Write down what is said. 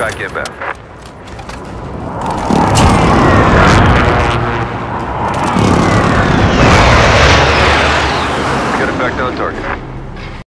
Attack inbound. Get it effect on target.